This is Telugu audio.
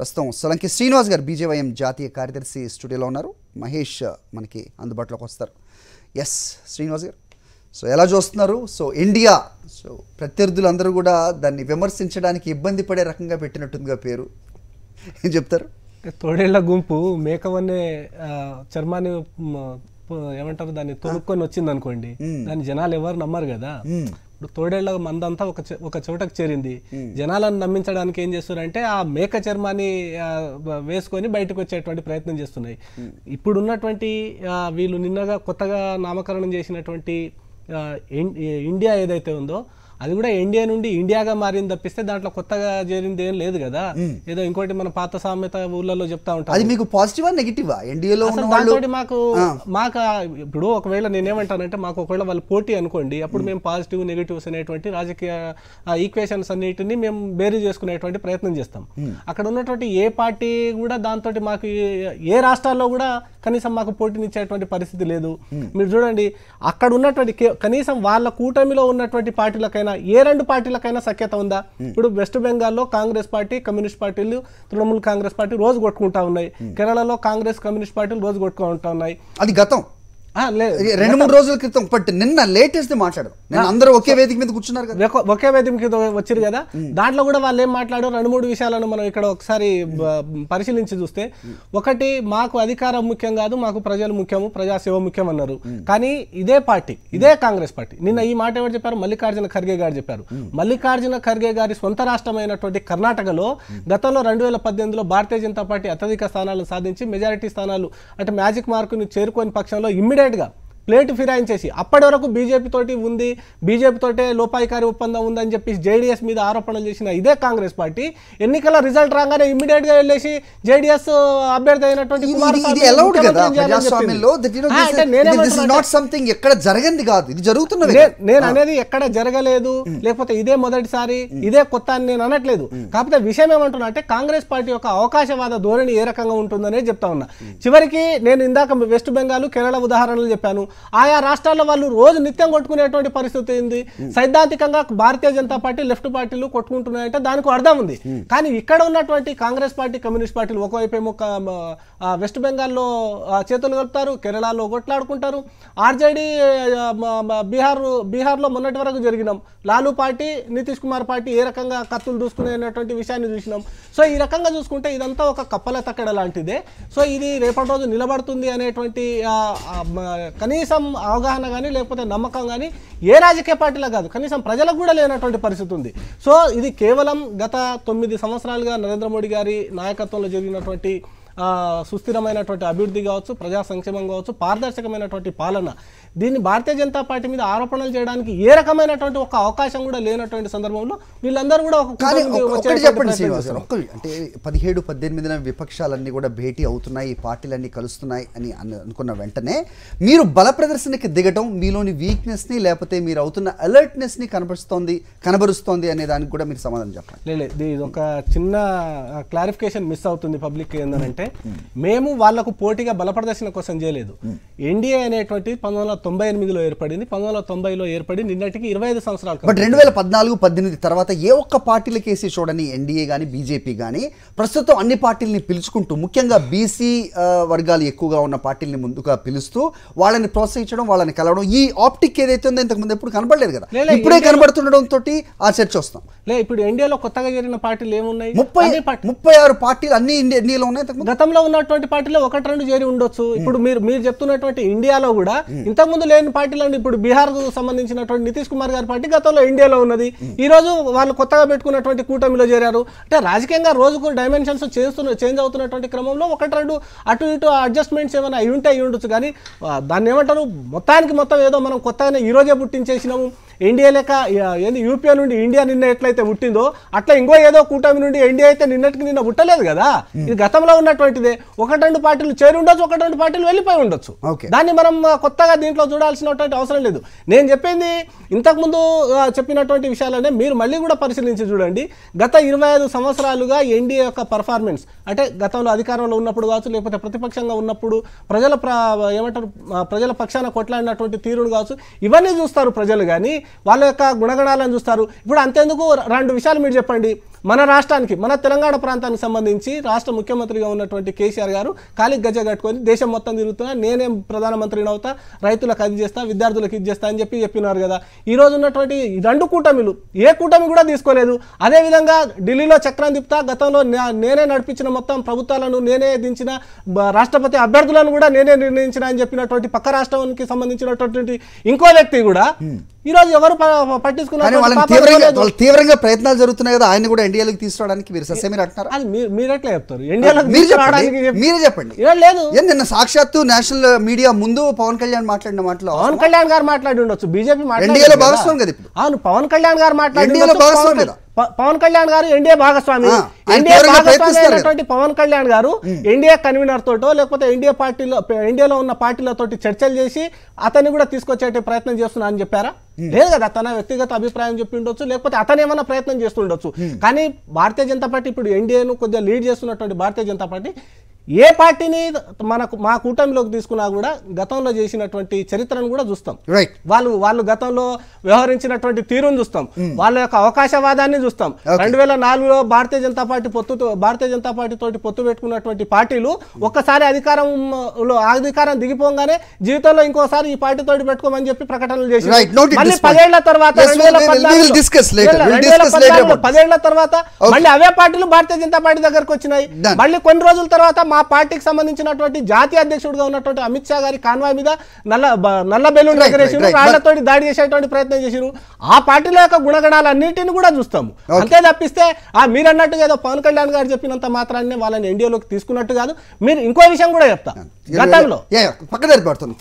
ప్రస్తుతం సొలంకి శ్రీనివాస్ గారు బీజేవైఎం జాతీయ కార్యదర్శి స్టూడియోలో ఉన్నారు. మహేష్ మనకి అందుబాటులోకి వస్తారు. ఎస్ శ్రీనివాస్ గారు. సో ఎలా చూస్తున్నారు? సో ఇండియా సో ప్రత్యర్థులందరూ కూడా దాన్ని విమర్శించడానికి ఇబ్బంది పడే రకంగా పెట్టినట్టుందిగా పేరు. ఏం చెప్తారు? తోడేళ్ళ గుంపు మేకవన్నే ఆ, చర్మాన్ని ఏమంటారు దాన్ని తొడుక్కొని వచ్చింది అనుకోండి దాన్ని జనాలు ఎవరు నమ్మరు కదా. ఇప్పుడు తోడేళ్ళ మందంతా ఒక ఒక చోటకు చేరింది. జనాలను నమ్మించడానికి ఏం చేస్తున్నారంటే ఆ మేక చర్మాన్ని వేసుకొని బయటకు వచ్చేటువంటి ప్రయత్నం చేస్తున్నాయి. ఇప్పుడు ఉన్నటువంటి వీళ్ళు నిన్నగా కొత్తగా నామకరణం చేసినటువంటి ఇండియా ఏదైతే ఉందో అది కూడా ఇండియా నుండి ఇండియాగా మారింది తప్పిస్తే దాంట్లో కొత్తగా చేరింది ఏం లేదు కదా. ఏదో ఇంకోటి మన పాత సామెత ఊర్లలో చెప్తా ఉంటాం అది మీకు పాజిటివా నెగిటివా ఎన్డీఏలో మాకు మాకు ఇప్పుడు ఒకవేళ నేనేమంటానంటే మాకు ఒకవేళ వాళ్ళు పోటీ అనుకోండి అప్పుడు మేము. పాజిటివ్ నెగిటివ్స్ అనేటువంటి రాజకీయ ఈక్వేషన్స్ అన్నిటిని మేము బేరీ చేసుకునేటువంటి ప్రయత్నం చేస్తాం. అక్కడ ఉన్నటువంటి ఏ పార్టీ కూడా దాంతో మాకు ఏ- రాష్ట్రాల్లో కూడా కనీసం మాకు పోటీనిచ్చేటువంటి పరిస్థితి లేదు. మీరు చూడండి అక్కడ ఉన్నటువంటి కనీసం వాళ్ళ కూటమిలో ఉన్నటువంటి పార్టీలకైనా ఏ రెండు పార్టీలకైనా సఖ్యత ఉందా? ఇప్పుడు వెస్ట్ బెంగాల్లో కాంగ్రెస్ పార్టీ కమ్యూనిస్ట్ పార్టీలు తృణమూల్ కాంగ్రెస్ పార్టీ రోజు కొట్టుకుంటా ఉన్నాయి. కేరళలో కాంగ్రెస్ కమ్యూనిస్ట్ పార్టీలు రోజు కొట్టుకుంటా ఉన్నాయి. అది గతం. రెండు మూడు రోజుల క్రితం బట్ నిన్న లేటెస్ట్ మాట్లాడదు నిన్న అందరూ ఒకే వేదిక మీద కూర్చున్నారు కదా. ఒకే- వేదిక మీద వచ్చిరు కదా. దాంట్లో కూడా వాళ్ళు ఏం మాట్లాడారు రెండు మూడు విషయాలను మనం ఇక్కడ ఒకసారి పరిశీలించి చూస్తే ఒకటి మాకు అధికారం ముఖ్యం కాదు మాకు ప్రజలు ముఖ్యము ప్రజాసేవ ముఖ్యం అన్నారు. కానీ ఇదే పార్టీ ఇదే కాంగ్రెస్ పార్టీ. నిన్న ఈ మాట ఎవరు చెప్పారు? మల్లికార్జున ఖర్గే గారు చెప్పారు. మల్లికార్జున ఖర్గే గారి సొంత రాష్ట్రమైనటువంటి కర్ణాటకలో గతంలో రెండు వేల పద్దెనిమిదిలో భారతీయ జనతా పార్టీ అత్యధిక స్థానాలను సాధించి మెజారిటీ స్థానాలు అంటే మ్యాజిక్ మార్కుని చేరుకోని పక్షంలో रहेगा। ప్లేట్ ఫిరాయించేసి అప్పటి వరకు బీజేపీ తోటి ఉంది బీజేపీ తోటే లోపాయికారి ఒప్పందం ఉందని చెప్పి జేడీఎస్ మీద ఆరోపణలు చేసిన ఇదే కాంగ్రెస్ పార్టీ ఎన్నికల రిజల్ట్ రాగానే ఇమ్మీడియట్గా వెళ్ళేసి జేడీఎస్ అభ్యర్థి అయినటువంటి ఎక్కడ జరగంది కాదు. ఇది జరుగుతున్నది నేను అనేది ఎక్కడ జరగలేదు లేకపోతే ఇదే మొదటిసారి ఇదే కొత్త అని నేను అనట్లేదు. కాకపోతే విషయం ఏమంటున్నా అంటే కాంగ్రెస్ పార్టీ యొక్క అవకాశవాద ధోరణి ఏ రకంగా ఉంటుందనే చెప్తా ఉన్నా. చివరికి నేను ఇందాక వెస్ట్ బెంగాల్ కేరళ ఉదాహరణలు చెప్పాను. ఆయా రాష్ట్రాల్లో వాళ్ళు రోజు నిత్యం కొట్టుకునేటువంటి పరిస్థితి ఉంది సైద్ధాంతికంగా భారతీయ జనతా పార్టీ లెఫ్ట్ పార్టీలు కొట్టుకుంటున్నాయంటే దానికి అర్థం ఉంది. కానీ ఇక్కడ ఉన్నటువంటి కాంగ్రెస్ పార్టీ కమ్యూనిస్ట్ పార్టీలు ఒకవైపు వెస్ట్ బెంగాల్లో చేతులు కలుపుతారు కేరళలో కొట్లాడుకుంటారు. ఆర్జేడీ బీహార్ బీహార్లో మొన్నటి వరకు జరిగినాం. లాలూ పార్టీ నితీష్ కుమార్ పార్టీ ఏ రకంగా కత్తులు దూసుకునేటువంటి విషయాన్ని చూసినాం. సో ఈ రకంగా చూసుకుంటే ఇదంతా ఒక కప్పల తక్కడ లాంటిదే. సో ఇది రేపటి రోజు నిలబడుతుంది అనేటువంటి మ- కనీసం అవగాహన కానీ లేకపోతే నమ్మకం కానీ ఏ రాజకీయ పార్టీలో కాదు. కనీసం ప్రజలకు కూడా లేనటువంటి పరిస్థితి ఉంది. సో ఇది కేవలం గత తొమ్మిది సంవత్సరాలుగా నరేంద్ర మోడీ గారి నాయకత్వంలో జరిగినటువంటి సుస్థిరమైనటువంటి అభివృద్ధి కావచ్చు ప్రజా సంక్షేమం కావచ్చు పారదర్శకమైనటువంటి పాలన. దీన్ని భారతీయ జనతా పార్టీ మీద ఆరోపణలు చేయడానికి ఏ రకమైనటువంటి ఒక అవకాశం కూడా లేనటువంటి సందర్భంలో వీళ్ళందరూ కూడా చెప్పండి ప్రయత్నం శ్రీనివాస్ గారు చేస్తున్నారు. ఒక్క అంటే పదిహేడు పద్దెనిమిదిన విపక్షాలన్నీ కూడా భేటీ అవుతున్నాయి ఈ పార్టీలన్నీ కలుస్తున్నాయి అని అను- అనుకున్న వెంటనే మీరు బల ప్రదర్శనకి దిగటం మీలోని వీక్నెస్ని లేకపోతే మీరు అవుతున్న అలర్ట్నెస్ని కనబరుస్తోంది కనబరుస్తోంది అనే దానికి కూడా మీరు సమాధానం చెప్పండి. లేదు, ఇది ఒక చిన్న క్లారిఫికేషన్ మిస్ అవుతుంది పబ్లిక్ ఏంటంటే మేము వాళ్ళకు పోటీగా బలప్రదర్శన కోసం చేయలేదు. ఎన్డీఏ అనేటువంటి పంతొమ్మిది వందల తొంభై ఎనిమిదిలో ఏర్పడింది పంతొమ్మిది వందల తొంభైలో ఏర్పడి నిన్నటికి ఇరవై ఐదు సంవత్సరాలు బట్ రెండు వేల పద్నాలుగు పద్దెనిమిది తర్వాత ఏ ఒక్క పార్టీలకి వేసి చూడని ఎన్డీఏ కానీ బీజేపీ కానీ ప్రస్తుతం అన్ని పార్టీలని పిలుచుకుంటూ ముఖ్యంగా బీసీ వర్గాలు ఎక్కువగా ఉన్న పార్టీలని ముందుగా పిలుస్తూ వాళ్ళని ప్రోత్సహించడం వాళ్ళని కలవడం ఈ ఆప్టిక్ ఏదైతే ఉందో ఇంతకు ముందు ఎప్పుడు కనబడలేదు కదా. ఇప్పుడే కనబడుతుండడం తోటి ఆ చర్చ వస్తాం. లే ఇప్పుడు ఎన్డీఏలో కొత్తగా చేరిన పార్టీలు ఏమున్నాయి? ముప్పై ముప్పై ఆరు పార్టీలు అన్ని ఇండియాలో ఉన్నాయి గతంలో ఉన్నటువంటి పార్టీలో ఒకటి రెండు చేరి ఉండొచ్చు. ఇప్పుడు మీరు మీరు చెప్తున్నటువంటి ఇండియాలో కూడా ఇంతకుముందు లేని పార్టీలు ఇప్పుడు బీహార్కు సంబంధించినటువంటి నితీష్ కుమార్ గారి పార్టీ గతంలో ఇండియాలో ఉన్నది. ఈ రోజు వాళ్ళు కొత్తగా పెట్టుకున్నటువంటి కూటమిలో చేరారు. అంటే రాజకీయంగా రోజుకు డైమెన్షన్స్ చేస్తున్న చేంజ్ అవుతున్నటువంటి క్రమంలో ఒకటి రెండు అటు ఇటు అడ్జస్ట్మెంట్స్ ఏమైనా అయి ఉంటే అయి ఉండొచ్చు కానీ దాన్ని ఏమంటారు? మొత్తానికి మొత్తం ఏదో మనం కొత్తగానే ఈ రోజే పుట్టించేసినాము. ఇండియా లెక్క ఏంది యూపీఏ నుండి ఇండియా నిన్న ఎట్లయితే పుట్టిందో అట్లా ఇంకో ఏదో కూటమి నుండి ఇండియా అయితే నిన్నటికి నిన్న పుట్టలేదు కదా. ఇది గతంలో ఉన్నటువంటిదే. ఒకటి రెండు పార్టీలు చేరి ఉండొచ్చు ఒకటి రెండు పార్టీలు వెళ్ళిపోయి ఉండొచ్చు. ఓకే. దాన్ని మనం కొత్తగా దీంట్లో చూడాల్సినటువంటి అవసరం లేదు. నేను చెప్పింది ఇంతకుముందు చెప్పినటువంటి విషయాలనే మీరు మళ్ళీ కూడా పరిశీలించి చూడండి. గత ఇరవై ఐదు సంవత్సరాలుగా ఎన్డీఏ యొక్క పర్ఫార్మెన్స్ అంటే గతంలో అధికారంలో ఉన్నప్పుడు కావచ్చు లేకపోతే ప్రతిపక్షంగా ఉన్నప్పుడు ప్రజల ప్ర ఏమంటారు ప్రజల పక్షాన కొట్లాడినటువంటి తీరును కావచ్చు ఇవన్నీ చూస్తారు ప్రజలు కానీ వాళ్ళ యొక్క గుణగణాలను చూస్తారు. ఇప్పుడు అంతేందుకు రెండు విషయాలు మీరు చెప్పండి. మన రాష్ట్రానికి మన తెలంగాణ ప్రాంతానికి సంబంధించి రాష్ట్ర ముఖ్యమంత్రిగా ఉన్నటువంటి కేసీఆర్ గారు కాలికి గజ కట్టుకొని దేశం మొత్తం తిరుగుతున్నా నేనే ప్రధానమంత్రిని అవుతా రైతులకు అది చేస్తా విద్యార్థులకు ఇది చేస్తా అని చెప్పి చెప్పినారు కదా. ఈ రోజు ఉన్నటువంటి రెండు కూటమిలు ఏ కూటమి కూడా తీసుకోలేదు. అదేవిధంగా ఢిల్లీలో చక్రం తిప్పుతా గతంలో నే- నేనే నడిపించిన మొత్తం ప్రభుత్వాలను నేనే దించిన రాష్ట్రపతి అభ్యర్థులను కూడా నేనే నిర్ణయించిన అని చెప్పినటువంటి పక్క రాష్ట్రానికి సంబంధించినటువంటి ఇంకో వ్యక్తి కూడా ఈ రోజు ఎవరు పట్టించుకున్నారు తీవ్రంగా లేదు. వాళ్ళు తీవ్రంగా ప్రయత్నాలు జరుగుతున్నాయి కదా ఆయన కూడా ఎన్డీఏలోకి తీసుకురావడానికి మీరు సస్య మీరు అంటున్నారా అది మీరు ఎట్లా చెప్తారు ఇండియాలో మీరు చెప్పండి లేదు నిన్న సాక్షాత్తు నేషనల్ మీడియా ముందు పవన్ కళ్యాణ్ మాట్లాడిన మాటలో పవన్ కళ్యాణ్ గారు మాట్లాడి ఉండొచ్చు బీజేపీ ఎన్డీఏలో భాగస్వామి కదా ఇప్పుడు అవును పవన్ కళ్యాణ్ గారు మాట్లాడి ఎన్డీఏలో. భాగస్వామి కదా. పవన్ కళ్యాణ్ గారు ఎన్డీఏ భాగస్వామి. ఎన్డీఏ అయినటువంటి పవన్ కళ్యాణ్ గారు ఎన్డీఏ కన్వీనర్ తోటో లేకపోతే ఎన్డీఏ పార్టీలో ఎన్డీఏలో ఉన్న పార్టీలతోటి చర్చలు చేసి అతన్ని కూడా తీసుకొచ్చే ప్రయత్నం చేస్తున్నా అని చెప్పారా లేదు కదా తన వ్యక్తిగత అభిప్రాయం చెప్పి ఉండొచ్చు లేకపోతే అతను ఏమైనా ప్రయత్నం చేస్తుండొచ్చు కానీ భారతీయ జనతా పార్టీ ఇప్పుడు ఎన్డీఏను కొద్దిగా లీడ్ చేస్తున్నటువంటి భారతీయ జనతా పార్టీ ఏ పార్టీని మనకు మా కూటమిలోకి తీసుకున్నా కూడా గతంలో చేసినటువంటి చరిత్రను కూడా చూస్తాం. రైట్ వాళ్ళు వాళ్ళు గతంలో వ్యవహరించినటువంటి తీరును చూస్తాం. వాళ్ళ యొక్క అవకాశవాదాన్ని చూస్తాం. రెండు వేల నాలుగులో భారతీయ జనతా పార్టీ పొత్తుతో భారతీయ జనతా పార్టీ తోటి పొత్తు పెట్టుకున్నటువంటి పార్టీలు ఒక్కసారి అధికారంలో అధికారం దిగిపోగానే జీవితంలో ఇంకోసారి ఈ పార్టీ తోటి పెట్టుకోమని చెప్పి ప్రకటనలు చేసి మళ్ళీ. పదేళ్ళ తర్వాత. పదేళ్ళ తర్వాత మళ్ళీ అవే పార్టీలు భారతీయ జనతా పార్టీ దగ్గరకు వచ్చినాయి. మళ్ళీ కొన్ని రోజుల తర్వాత మా పార్టీకి సంబంధించినటువంటి జాతీయ అధ్యక్షుడిగా ఉన్నటువంటి అమిత్ షా గారి కాన్వాయ్ మీద నల్ల నల్ల బెలూన్ ఎగరేసిరు. రాళ్ళతోటి దాడి చేసేటువంటి ప్రయత్నం చేసిరు ఆ పార్టీల యొక్క గుణగణాలన్నింటిని కూడా చూస్తాము. అంతే తప్పిస్తే ఆ మీరు అన్నట్టుగా ఏదో పవన్ కళ్యాణ్ గారు చెప్పినంత మాత్రాన్ని వాళ్ళని ఎన్డీఏలోకి తీసుకున్నట్టు కాదు. మీరు ఇంకో విషయం కూడా చెప్తా. గతంలో. పడుతుంది.